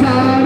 time.